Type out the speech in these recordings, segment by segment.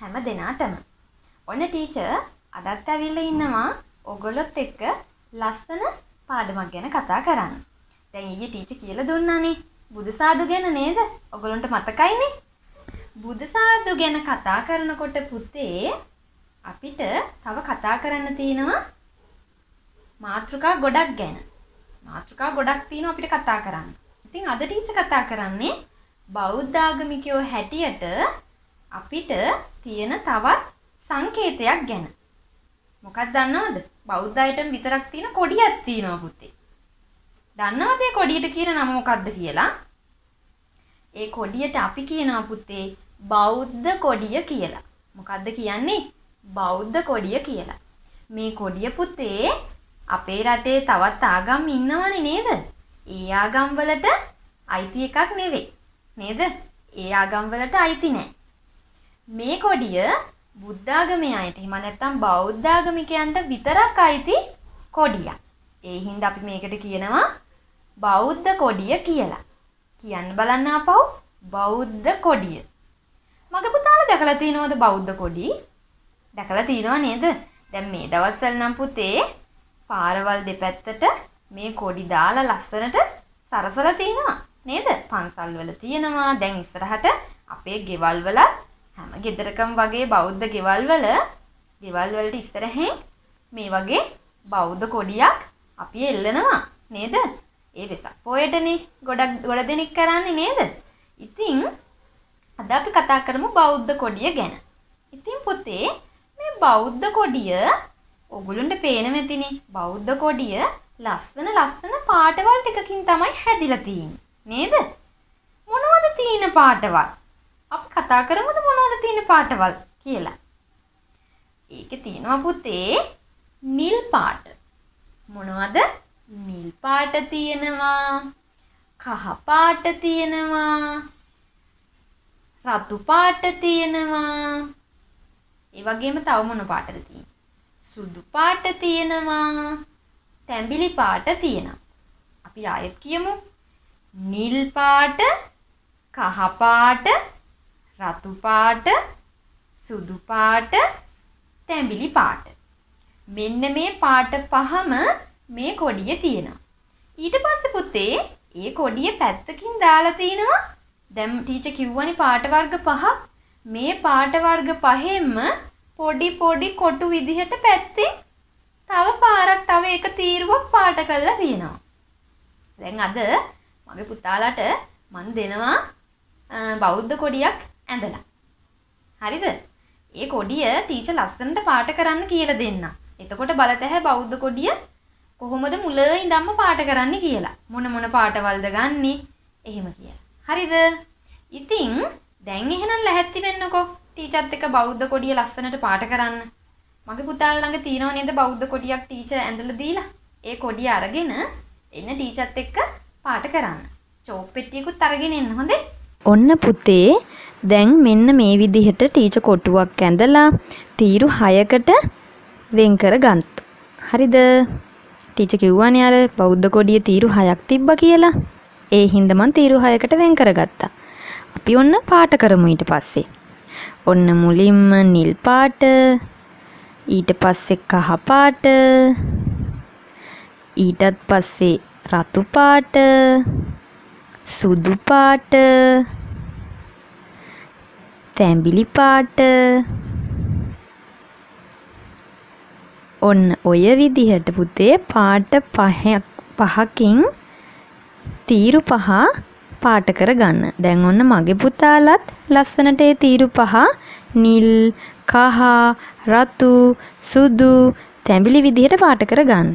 හැම දෙනාටම. ඔන්න ටීචර් අදත් ඇවිල්ලා ඉන්නවා ඔයගොල්ලොත් එක්ක ලස්සන පාඩමක් ගැන කතා කරන්න. දැන් ඊයේ ටීචර් කියලා දුන්නානේ බුදුසාදු ගැන නේද? ඔයගොල්ලන්ට මතකයිනේ? බුදුසාදු ගැන කතා කරනකොට පුතේ අපිට තව කතා කරන්න තියෙනවා මාතෘකා ගොඩක් ගැන. මාතෘකා ගොඩක් තියෙනවා අපිට කතා කරන්න. ඉතින් අද ටීචර් කතා කරන්නේ බෞද්ධ ආගමිකයෝ හැටියට අපිට තියෙන තවත් සංකේතයක් ගැන. මොකක්ද දන්නවද? බෞද්ධ අයටම විතරක් තියෙන කොඩියක් තියෙනවා පුතේ. දන්නවද ඒ කොඩියට කියන නම මොකක්ද කියලා? ඒ කොඩියට අපි කියනවා පුතේ බෞද්ධ කොඩිය කියලා. මොකද්ද කියන්නේ? බෞද්ධ කොඩිය කියලා. මේ කොඩිය පුතේ අපේ රටේ තවත් ආගම් ඉන්නවනේ නේද? ඒ ආගම් වලට අයිති එකක් නෙවෙයි. නේද? ඒ ආගම් වලට අයිති නෑ. මේ කොඩිය බුද්ධ ආගමේ අයට එහෙම නැත්නම් බෞද්ධ ආගමිකයන්ට විතරක් අයිති කොඩියක්. ඒ හින්දා අපි මේකට කියනවා බෞද්ධ කොඩිය කියලා. කියන්න බලන්න ආපහු බෞද්ධ කොඩිය. මගේ පුතාලා දැකලා තියෙනවද බෞද්ධ කොඩි? දැකලා තියෙනව නේද? දැන් මේ දවස්වල නම් පුතේ පාරවල් දෙපැත්තට මේ කොඩි දාලා ලස්සනට සරසලා තියෙනවා නේද? පන්සල් වල තියෙනවා. දැන් ඉස්සරහට අපේ ගෙවල් වල හැම ගෙදරකම වගේ බෞද්ධ ගෙවල් වල ගෙවල් වලට ඉස්සරහින් මේ වගේ බෞද්ධ කොඩියක් අපි එල්ලනවා නේද? ඒ වෙසක් පොයටනේ ගොඩක් ගොඩ දෙනෙක් කරන්නේ නේද? ඉතින් අද අපි කතා කරමු බෞද්ධ කොඩිය ගැන. ඉතින් පුතේ මේ බෞද්ධ කොඩිය ඔගොල්ලන්ට පේන මෙතිනේ බෞද්ධ කොඩිය ලස්සන ලස්සන පාටවල් ටිකකින් තමයි හැදිලා තියෙන්නේ. නේද? මොනවද තියෙන පාටවල්? අපි කතා කරමුද මොනවද තියෙන පාටවල් කියලා. ඒකේ තියෙනවා පුතේ නිල් පාට. මොනවද? නිල් පාට තියෙනවා. කහ පාට තියෙනවා. රතු පාට තියෙනවා. ඒ වගේම තව මොන පාටද තියෙන්නේ? සුදු පාට තියෙනවා. තැඹිලි පාට තියෙනවා. අපි ආයෙත් කියමු. නිල් පාට, කහ පාට, රතු පාට, සුදු පාට, තැඹිලි පාට. මෙන්න මේ පාට පහම මේ කොඩිය තියෙනවා. ඊට පස්සේ පුතේ ඒ කොඩිය පැත්තකින් දාලා තිනවා දැන් ටීචර් කිව්වනේ පාට වර්ග පහක්. මේ පාට වර්ග පහෙන්ම පොඩි පොඩි කොටු විදිහට පැත්තෙන් තව පාරක් තව එක තීරුවක් පාට කරලා තියෙනවා. දැන් අද මගේ පුතාලාට මන් දෙනවා බෞද්ධ කොඩියක් ඇඳලා. හරිද? ඒ කොඩිය ටීචර් ලස්සනට පාට කරන්න කියලා දෙන්න. එතකොට බලතැහැ බෞද්ධ කොඩිය කොහොමද මුල ඉඳන්ම පාට කරන්න කියලා. මොන මොන පාටවල්ද ගන්නෙ? එහෙම කියලා. හරිද? ඉතින් දැන් එහෙනම් ලැහැත්ති වෙන්නකෝ. ටීචර්ත් එක්ක බෞද්ධ කොඩිය ලස්සනට පාට කරන්න. මගේ පුතාලා ළඟ තියෙනව නේද බෞද්ධ කොඩියක් ටීචර් ඇඳලා දීලා. ඒ කොඩිය අරගෙන එන්න ටීචර්ත් එක්ක පාට කරන්න. චෝක් පෙට්ටියකුත් අරගෙන එන්න හොඳේ. ඔන්න පුතේ දැන් මෙන්න මේ විදිහට ටීචර් කොටුවක් ඇඳලා තීරු 6කට වෙන් කර ගන්තු. හරිද? ටීචර් කිව්වනේ අර බෞද්ධ කොඩිය තීරු 6ක් තිබ්බා කියලා. ඒ හින්දා මං තීරු 6කට වෙන් කරගත්තා. අපි ඔන්න පාට කරමු ඊට පස්සේ. ඔන්න මුලින්ම නිල් පාට ඊට පස්සේ කහ පාට ඊටත් පස්සේ රතු පාට සුදු පාට තැඹිලි පාට ඔන්න ඔය විදිහට පුතේ පාට පහක් පහකින් තීරු පහ පාට කරගන්න. දැන් ඔන්න මගේ පුතාලත් ලස්සනට ඒ තීරු පහ නිල්, කහ, රතු, සුදු, තැඹිලි විදිහට පාට කරගන්න.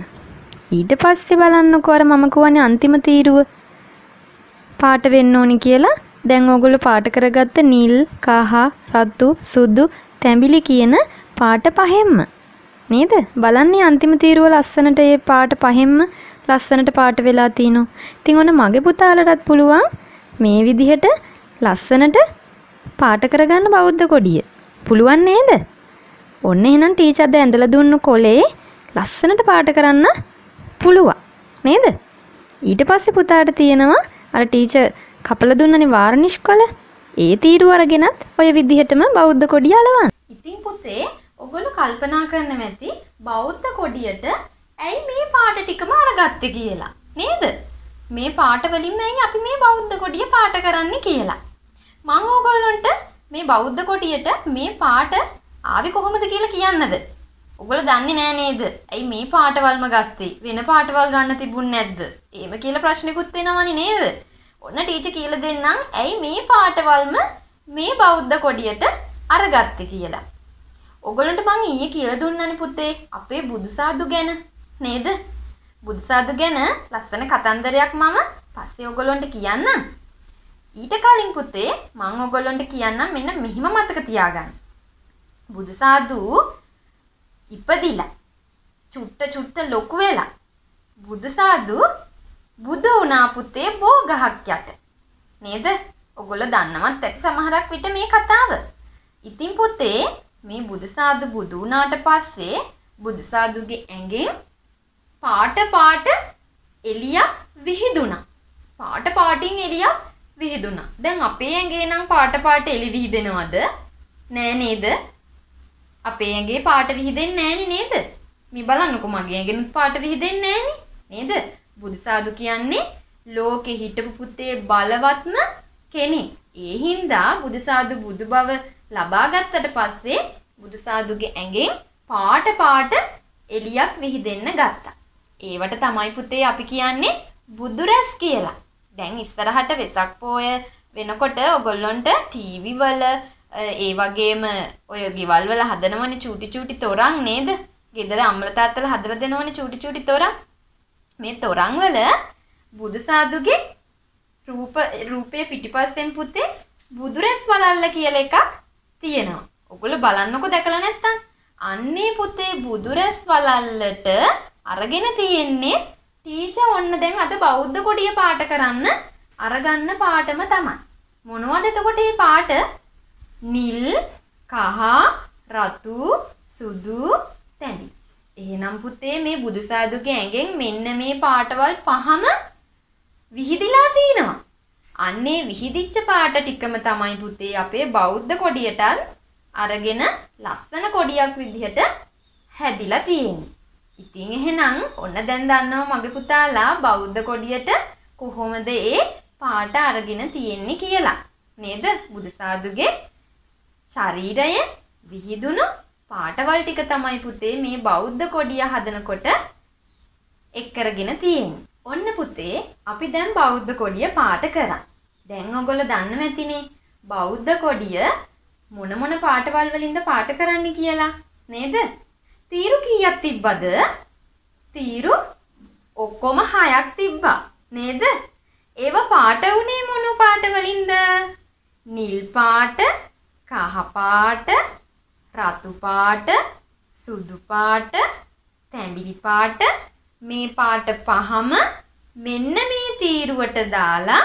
ඊට පස්සේ බලන්නකෝ අර මම කියවනේ අන්තිම තීරුව පාට වෙන්න ඕනි කියලා. දැන් ඕගොල්ලෝ පාට කරගත්ත නිල්, කහ, රතු, සුදු, තැඹිලි කියන පාට පහෙන්ම නේද? බලන්නේ අන්තිම තීරුව ලස්සනට ඒ පාට පහෙන්ම ලස්සනට පාට වෙලා තිනවා. ඉතින් ඔන්න මගේ පුතාලටත් පුළුවන් මේ විදිහට ලස්සනට පාට කරගන්න බෞද්ධ කොඩිය. පුළුවන් නේද? ඔන්න එහෙනම් ටීචර් දැන් ඇඳලා දුන්නු කොලේ ලස්සනට පාට කරන්න පුළුවන්. නේද? ඊට පස්සේ පුතාට තියෙනවා අර ටීචර් කපලා දුන්නනේ වාර්නිෂ් කොල. ඒ තීරුව අරගෙනත් ඔය විදිහටම බෞද්ධ කොඩිය අලවන්න. ඉතින් පුතේ ඔගොල්ලෝ කල්පනා කරන්න ඇති බෞද්ධ කොඩියට ඇයි මේ පාට ටිකම අරගත්තේ කියලා. නේද? මේ පාට වලින් ඇයි අපි මේ බෞද්ධ කොඩිය පාට කරන්නේ කියලා. මම ඕගොල්ලන්ට මේ බෞද්ධ කොඩියට මේ පාට ආවේ කොහොමද කියලා කියන්නද? ඔගොල්ලෝ දන්නේ නෑ නේද? ඇයි මේ පාටවල්ම ගත්තේ? වෙන පාටවල් ගන්න තිබුණ නැද්ද? එහෙම කියලා ප්‍රශ්නෙකුත් වෙනවනේ නේද? ඔන්න ටීචර් කියලා දෙන්නම් ඇයි මේ පාටවල්ම මේ බෞද්ධ කොඩියට අරගත්තේ කියලා. ඔගොල්ලන්ට මං ඊයේ කියලා දුන්නනේ පුතේ අපේ බුදුසාදු ගැන නේද? බුදුසාදු ගැන ලස්සන කතන්දරයක් මම පස්සේ ඔගොල්ලන්ට කියන්නම්. ඊට කලින් පුතේ මං ඔගොල්ලන්ට කියන්නම් මෙන්න මෙහිම මතක තියාගන්න. බුදුසාදු ඉපදිලා චුට්ට චුට්ට ලොකු වෙලා බුදුසාදු බුදු වුණා පුතේ බෝ ගහක් යට. නේද? ඔගොල්ලෝ දන්නවත් ඇති සමහරක් විට මේ කතාව. ඉතින් පුතේ මේ බුදුසාදු බුදු වුණාට පස්සේ බුදුසාදුගේ ඇඟෙන් පාට පාට එළියක් විහිදුණා. පාට පාටින් එළියක් විහිදුණා. දැන් අපේ ඇඟේ නම් පාට පාට එළි විහිදෙනවද? නෑ නේද? අපේ ඇඟේ පාට විහිදෙන්නේ නෑනේ නේද? මේ බලන්නකෝ මගේ ඇඟෙනුත් පාට විහිදෙන්නේ නෑනේ. නේද? බුදුසාදු කියන්නේ ලෝකෙ හිටපු පුතේ බලවත්ම කෙනෙක්. ඒ හින්දා බුදුසාදු බුදු බව ලබා ගත්තට පස්සේ බුදුසාදුගේ ඇඟෙන් පාට පාට එලියක් විහිදෙන්න ගත්තා. ඒවට තමයි පුතේ අපි කියන්නේ බුදුරැස් කියලා. දැන් ඉස්සරහට වෙසක් පෝය වෙනකොට ඔගොල්ලොන්ට ටීවී වල ඒ වගේම ඔය ගෙවල් වල හදනවනේ චූටි චූටි තොරන් නේද? ගෙදර අම්මලා තාත්තලා හදලා දෙනවනේ චූටි චූටි තොරන්. මේ තොරන් වල බුදුසාදුගේ රූප රූපයේ පිටිපස්සෙන් පුතේ බුදුරැස් වලල්ල කියලා එකක් තියෙනවා. ඔගොල්ලෝ බලන්නකෝ දැකලා නැත්තම්. අන්නේ පුතේ බුදුරැස් වලල්ලට අරගෙන තියෙන්නේ ටීචර් ඔන්න දැන් අද බෞද්ධ කොඩිය පාට කරන්න අරගන්න පාටම තමයි. මොනවද එතකොට මේ පාට? නිල්, කහ, රතු, සුදු, තැඹි. එහෙනම් පුතේ මේ බුදුසාදුගේ ඇඟෙන් මෙන්න මේ පාටවල් පහම විහිදිලා තිනවා. අන්නේ විහිදිච්ච පාට ටිකම තමයි පුතේ අපේ බෞද්ධ කොඩියටත් අරගෙන ලස්සන කොඩියක් විදිහට හැදිලා තියෙන්නේ. ඉතින් එහෙනම් ඔන්න දැන් දන්නවා මගේ පුතාලා බෞද්ධ කොඩියට කොහොමද ඒ පාට අරගෙන තියෙන්නේ කියලා. නේද? බුදුසාදුගේ ශරීරය විහිදුණු පාටවල් ටික තමයි පුතේ මේ බෞද්ධ කොඩිය හදනකොට එක් කරගෙන තියෙන්නේ. ඔන්න පුතේ අපි දැන් බෞද්ධ කොඩිය පාට කරා. දැන් ඔයගොල්ලෝ දන්නව ඇතිනේ බෞද්ධ කොඩිය මොන මොන පාටවල් වලින්ද පාට කරන්න කියලා නේද? තීරු කීයක් තිබ්බද? තීරු ඔක්කොම හයක් තිබ්බා නේද? ඒව පාට වුණේ මොන පාට වලින්ද? නිල් පාට, කහ පාට, රතු පාට, සුදු පාට, තැඹිලි පාට මේ පාට පහම මෙන්න මේ තීරුවට දාලා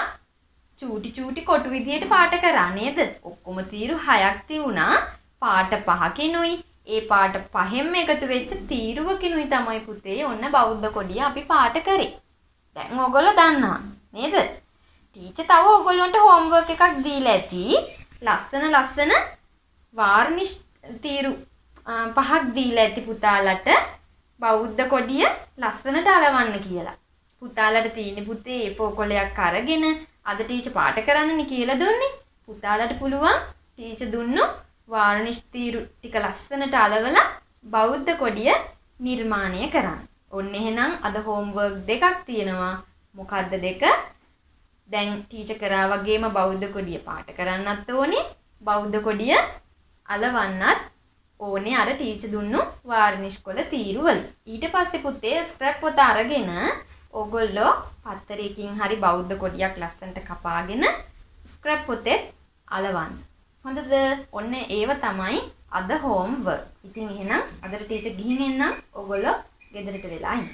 චූටි චූටි කොටු විදියට පාට කරා නේද? ඔක්කොම තීරු හයක් තිබුණා. පාට පහකිනුයි ඒ පාට පහෙන්ම එකතු වෙච්ච තීරුවකිනුයි තමයි පුතේ ඔන්න බෞද්ධ කොඩිය අපි පාට කරේ. දැන් ඕගොල්ලෝ දන්නවා නේද? ටීචර් තව ඕගොල්ලන්ට හෝම්වර්ක් එකක් දීලා ඇති. ලස්සන ලස්සන වාර්නිෂ් තීරු පහක් දීලා ඇති පුතාලට බෞද්ධ කොඩිය ලස්සනට අලවන්න කියලා. පුතාලට තියෙන පුතේ A4 කොලයක් අරගෙන අද ටීචර් පාට කරන්නනේ කියලා දුන්නේ. පුතාලට පුළුවන් ටීචර් දුන්නු වාර්නිෂ් තීරු ටික ලස්සනට අලවලා බෞද්ධ කොඩිය නිර්මාණය කරන්න. ඔන්න එහෙනම් අද හෝම්වර්ක් දෙකක් තියෙනවා. මොකද්ද දෙක? දැන් ටීචර් කරා වගේම බෞද්ධ කොඩිය පාට කරන්නත් ඕනේ. බෞද්ධ කොඩිය අලවන්නත් ඕනේ අර ටීචර් දුන්නු වාර්නිෂ් කොළ තීරු වලින්. ඊට පස්සේ පුතේ ස්ක්‍රැප් පොත අරගෙන ඕගොල්ලෝ පත්තරයකින් හරි බෞද්ධ කොඩියක් ලස්සනට කපාගෙන ස්ක්‍රැප් පොතේ අලවන්න. හොඳද? ඔන්න ඒව තමයි අද හෝම් වර්ක්. ඉතින් එහෙනම් අදට ටීචර් ගිහින් එන්නම්. ඕගොල්ලෝ ගෙදරට වෙලා ඉන්න.